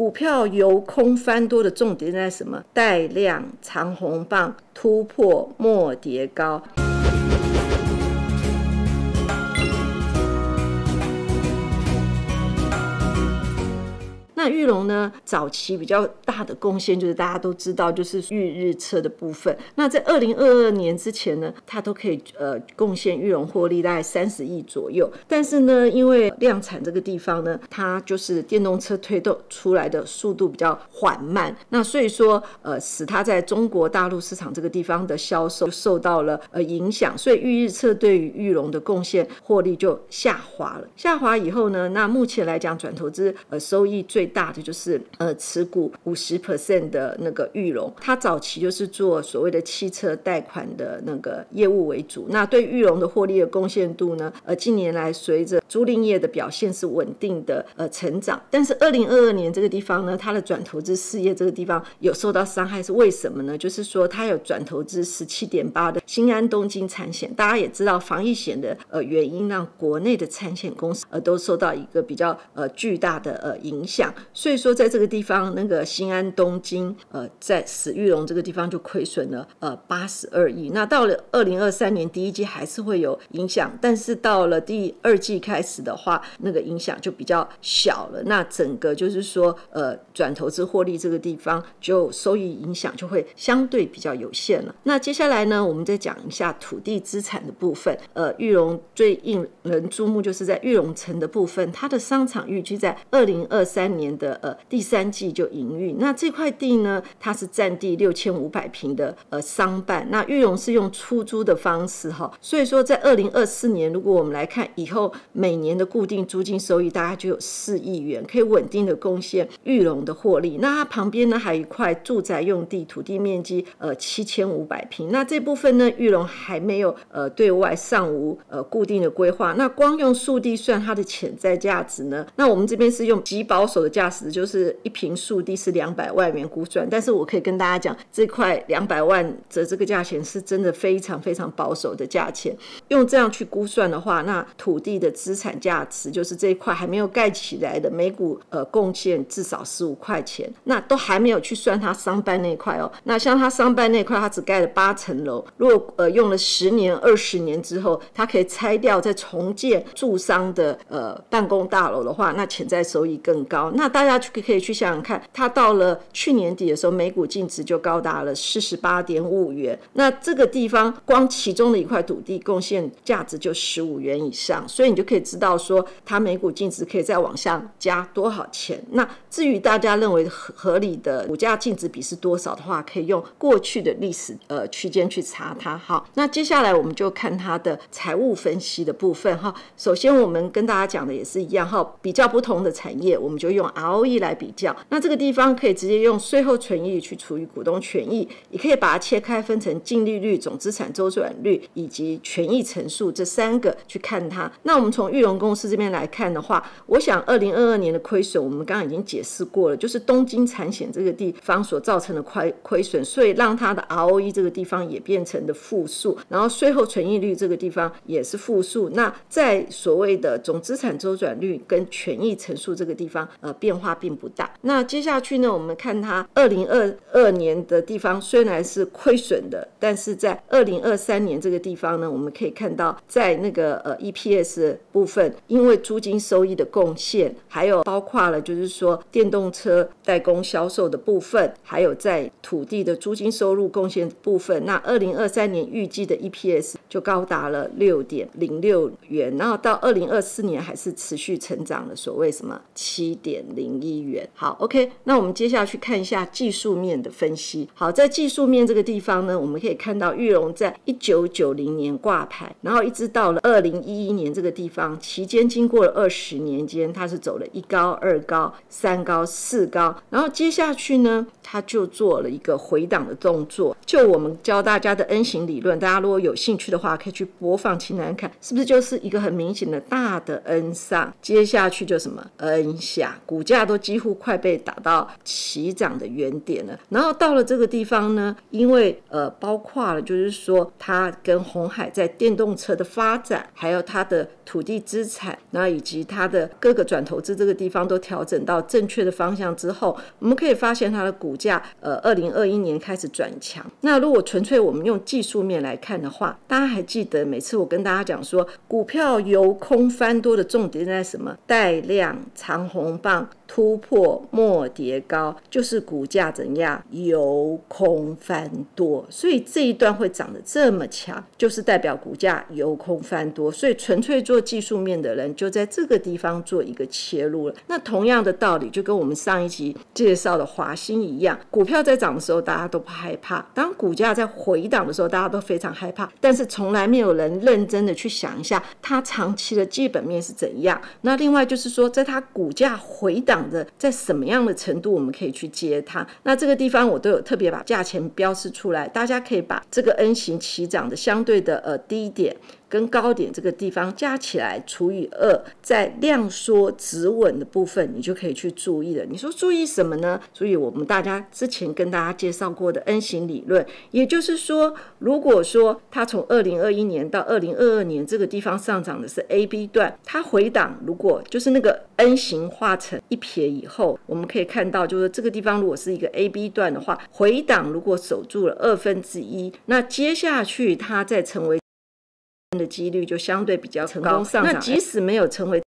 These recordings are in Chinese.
股票由空翻多的重点在什么？带量长红棒突破末跌高。玉龙呢？早期比较大的贡献就是大家都知道，就是玉日测的部分。那在二零二二年之前呢，它都可以呃贡献玉龙获利大概三十亿左右。但是呢，因为量产这个地方呢，它就是电动车推动出来的速度比较缓慢，那所以说呃使它在中国大陆市场这个地方的销售受到了呃影响，所以预日测对于玉龙的贡献获利就下滑了。下滑以后呢，那目前来讲转投资呃收益最大大的就是呃持股五十 percent 的那个玉龙，它早期就是做所谓的汽车贷款的那个业务为主。那对玉龙的获利的贡献度呢？呃，近年来随着租赁业的表现是稳定的呃成长，但是二零二二年这个地方呢，它的转投资事业这个地方有受到伤害，是为什么呢？就是说它有转投资十七点八的新安东京产险，大家也知道防疫险的呃原因，让国内的产险公司呃都受到一个比较呃巨大的呃影响。所以说，在这个地方，那个新安东京，呃，在史玉龙这个地方就亏损了呃八十二亿。那到了二零二三年第一季还是会有影响，但是到了第二季开始的话，那个影响就比较小了。那整个就是说，呃，转投资获利这个地方就收益影响就会相对比较有限了。那接下来呢，我们再讲一下土地资产的部分。呃，玉龙最引人注目就是在玉龙城的部分，它的商场预计在二零二三年。的呃第三季就营运，那这块地呢，它是占地六千五百平的呃商办，那玉龙是用出租的方式哈，所以说在二零二四年，如果我们来看以后每年的固定租金收益，大概就有四亿元，可以稳定的贡献玉龙的获利。那它旁边呢还有一块住宅用地，土地面积呃七千五百平，那这部分呢玉龙还没有呃对外尚无呃固定的规划，那光用速地算它的潜在价值呢？那我们这边是用极保守的价。价值就是一平数地是两百万元估算，但是我可以跟大家讲，这块两百万的这个价钱是真的非常非常保守的价钱。用这样去估算的话，那土地的资产价值就是这一块还没有盖起来的，每股呃贡献至少十五块钱。那都还没有去算它商办那块哦。那像它商办那块，它只盖了八层楼，如果呃用了十年、二十年之后，它可以拆掉再重建住商的呃办公大楼的话，那潜在收益更高。那大家去可以去想想看，它到了去年底的时候，每股净值就高达了四十八点五元。那这个地方光其中的一块土地贡献价值就十五元以上，所以你就可以知道说，它每股净值可以再往下加多少钱。那至于大家认为合合理的股价净值比是多少的话，可以用过去的历史呃区间去查它。好，那接下来我们就看它的财务分析的部分哈。首先我们跟大家讲的也是一样哈，比较不同的产业，我们就用 ROE 来比较，那这个地方可以直接用税后存益去除以股东权益，也可以把它切开分成净利率、总资产周转率以及权益乘数这三个去看它。那我们从玉龙公司这边来看的话，我想二零二二年的亏损，我们刚刚已经解释过了，就是东京产险这个地方所造成的亏亏损，所以让它的 ROE 这个地方也变成的负数，然后税后存益率这个地方也是负数。那在所谓的总资产周转率跟权益乘数这个地方，呃，变变化并不大。那接下去呢，我们看它二零二二年的地方虽然是亏损的，但是在二零二三年这个地方呢，我们可以看到在那个呃 EPS 部分，因为租金收益的贡献，还有包括了就是说电动车代工销售的部分，还有在土地的租金收入贡献部分，那二零二三年预计的 EPS 就高达了六点零六元，然后到二零二四年还是持续成长的，所谓什么七点零一元。好，OK，那我们接下去看一下技术面的分析。好，在技术面这个地方呢，我们可以看到玉龙在一九九零年挂牌，然后一直到了二零一一年这个地方，期间经过了二十年间，它是走了一高、二高、三高、四高，然后接下去呢，它就做了一个回档的动作。就我们教大家的 N 型理论，大家如果有兴趣的话，可以去播放清单看，是不是就是一个很明显的大的 N 上，接下去就什么 N 下，股价。价都几乎快被打到起涨的原点了。然后到了这个地方呢，因为呃，包括了就是说，它跟红海在电动车的发展，还有它的土地资产，那以及它的各个转投资这个地方都调整到正确的方向之后，我们可以发现它的股价呃，二零二一年开始转强。那如果纯粹我们用技术面来看的话，大家还记得每次我跟大家讲说，股票由空翻多的重点在什么？带量长红棒。突破末跌高，就是股价怎样由空翻多，所以这一段会涨得这么强，就是代表股价由空翻多。所以纯粹做技术面的人就在这个地方做一个切入了。那同样的道理，就跟我们上一集介绍的华兴一样，股票在涨的时候大家都不害怕，当股价在回档的时候大家都非常害怕，但是从来没有人认真的去想一下它长期的基本面是怎样。那另外就是说，在它股价回档。的在什么样的程度我们可以去接它？那这个地方我都有特别把价钱标示出来，大家可以把这个 N 型起涨的相对的呃低点。跟高点这个地方加起来除以二，在量缩止稳的部分，你就可以去注意了。你说注意什么呢？注意我们大家之前跟大家介绍过的 N 型理论，也就是说，如果说它从二零二一年到二零二二年这个地方上涨的是 A B 段，它回档如果就是那个 N 型画成一撇以后，我们可以看到，就是这个地方如果是一个 A B 段的话，回档如果守住了二分之一，那接下去它再成为。的几率就相对比较成功上。那即使没有成为。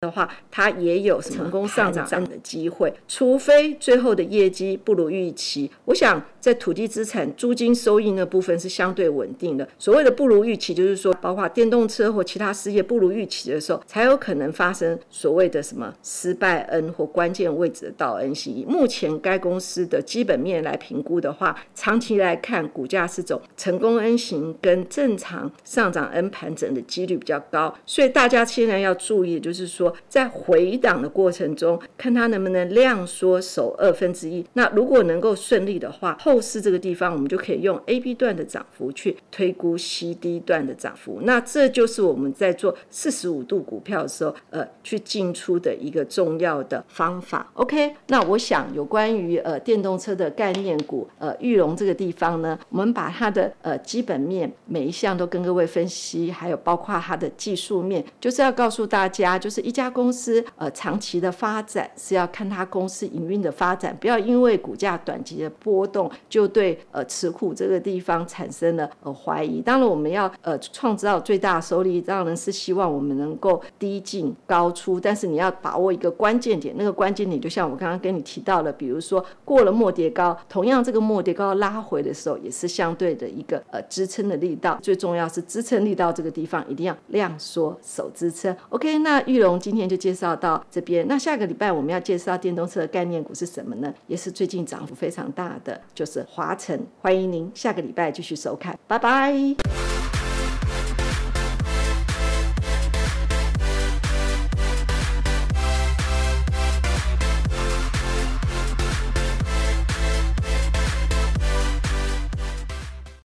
的话，它也有成功上涨的机会，除非最后的业绩不如预期。我想在土地资产租金收益那部分是相对稳定的。所谓的不如预期，就是说，包括电动车或其他事业不如预期的时候，才有可能发生所谓的什么失败 N 或关键位置的倒 N 型。目前该公司的基本面来评估的话，长期来看，股价是走成功 N 型跟正常上涨 N 盘整的几率比较高。所以大家现在要注意，就是说。在回档的过程中，看它能不能量缩守二分之一。那如果能够顺利的话，后市这个地方我们就可以用 A B 段的涨幅去推估 C D 段的涨幅。那这就是我们在做四十五度股票的时候，呃，去进出的一个重要的方法。OK，那我想有关于呃电动车的概念股，呃，玉龙这个地方呢，我们把它的呃基本面每一项都跟各位分析，还有包括它的技术面，就是要告诉大家，就是一家。家公司呃长期的发展是要看它公司营运的发展，不要因为股价短期的波动就对呃持股这个地方产生了呃怀疑。当然我们要呃创造最大收益，当然是希望我们能够低进高出，但是你要把握一个关键点，那个关键点就像我刚刚跟你提到了，比如说过了末跌高，同样这个末跌高拉回的时候也是相对的一个呃支撑的力道，最重要是支撑力道这个地方一定要量缩守支撑。OK，那玉龙今今天就介绍到这边，那下个礼拜我们要介绍电动车的概念股是什么呢？也是最近涨幅非常大的，就是华晨。欢迎您下个礼拜继续收看，拜拜。